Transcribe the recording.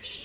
Yeah.